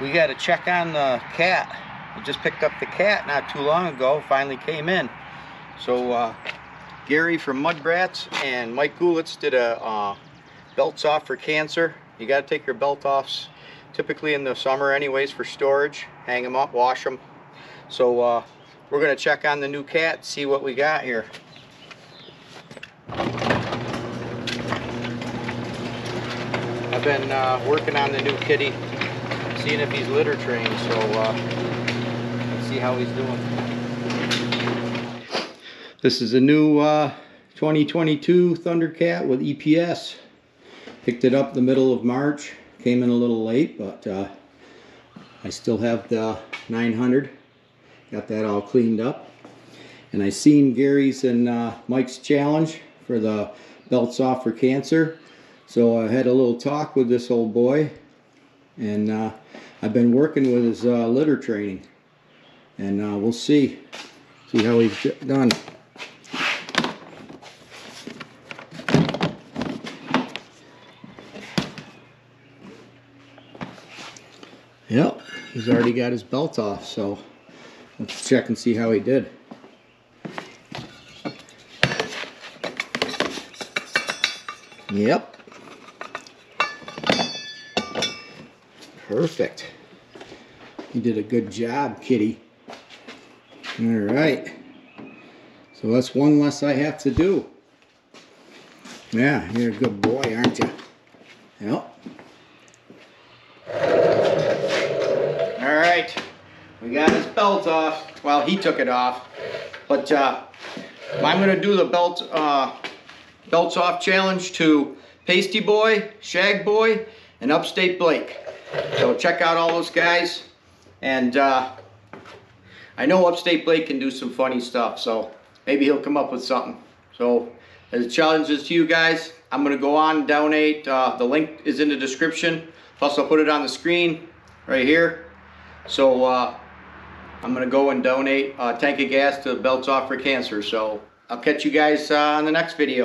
we got to check on the cat. We just picked up the cat not too long ago, finally came in. So uh, Gary from Mud Brats and Mike Gulitz did a uh, belts off for cancer. You got to take your belt offs typically in the summer anyways for storage. Hang them up, wash them. So uh, we're going to check on the new cat, see what we got here. Been uh, working on the new kitty, seeing if he's litter trained, so uh, let's see how he's doing. This is a new uh, 2022 Thundercat with EPS. Picked it up the middle of March. Came in a little late, but uh, I still have the 900. Got that all cleaned up. And I seen Gary's and uh, Mike's challenge for the belts off for cancer. So I had a little talk with this old boy. And uh, I've been working with his uh, litter training. And uh, we'll see. See how he's done. Yep, he's already got his belt off, so let's check and see how he did. Yep. Perfect. You did a good job, kitty. All right. So that's one less I have to do. Yeah, you're a good boy, aren't you? Yep. All right, we got his belt off. Well, he took it off, but uh, I'm gonna do the belt uh, belts off challenge to Paisteboy, Shag Boy, and Upstate Blake. So check out all those guys, and uh, I know Upstate Blake can do some funny stuff, so maybe he'll come up with something. So as a challenge is to you guys, I'm gonna go on and donate. Uh, the link is in the description. Plus I'll put it on the screen right here. So uh, I'm gonna go and donate a tank of gas to Belts Off for Cancer. So I'll catch you guys uh, on the next video.